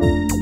Bye.